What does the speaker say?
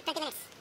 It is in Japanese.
いったわきます。